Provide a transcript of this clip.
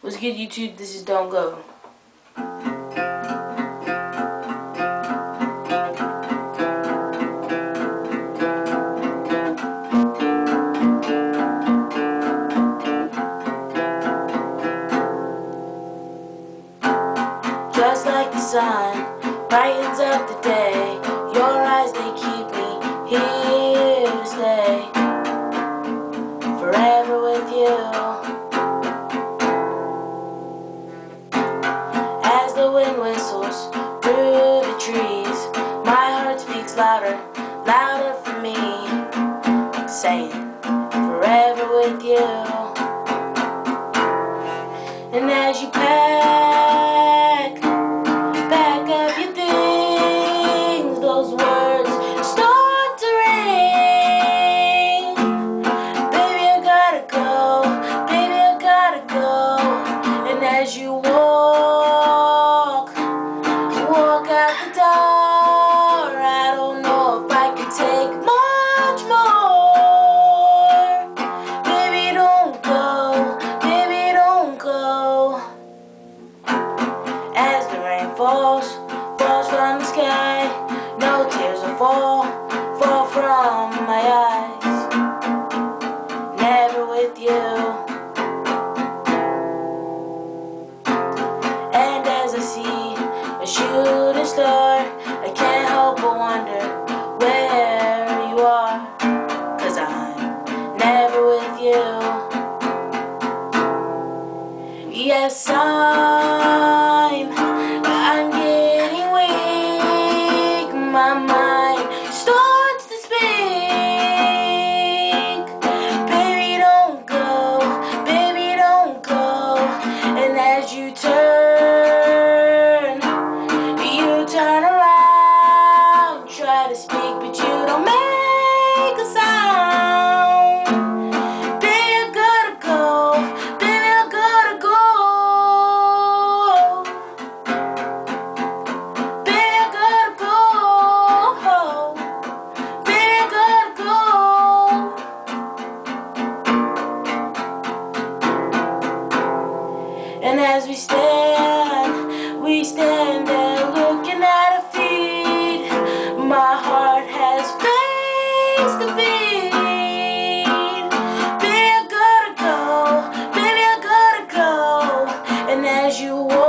What's good, YouTube? This is Don't Go. Just like the sun brightens up the day, your eyes they keep me here to stay. Forever with you. Whistles through the trees, my heart speaks louder, louder for me, saying, Forever with you. And as you pack, pack up your things, those words falls, falls from the sky, no tears will fall, fall from my eyes. Never with you. And as I see a shooting star, I can't help but wonder where you are. Cause I'm never with you. Yes, I'm, as we stand, we stand there looking at our feet. My heart has faced the beat. Baby, I gotta go, baby, I gotta go. And as you walk,